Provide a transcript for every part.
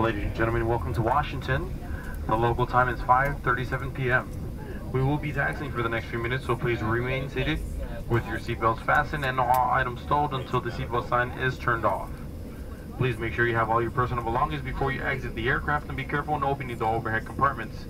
Ladies and gentlemen, welcome to Washington. The local time is 5.37 p.m. We will be taxiing for the next few minutes, so please remain seated with your seatbelts fastened and all items stowed until the seatbelt sign is turned off. Please make sure you have all your personal belongings before you exit the aircraft and be careful in opening the overhead compartments.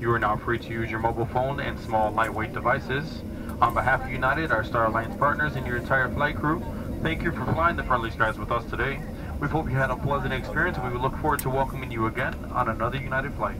You are now free to use your mobile phone and small lightweight devices. On behalf of United, our Star Alliance partners, and your entire flight crew, thank you for flying the friendly skies with us today. We hope you had a pleasant experience and we look forward to welcoming you again on another United flight.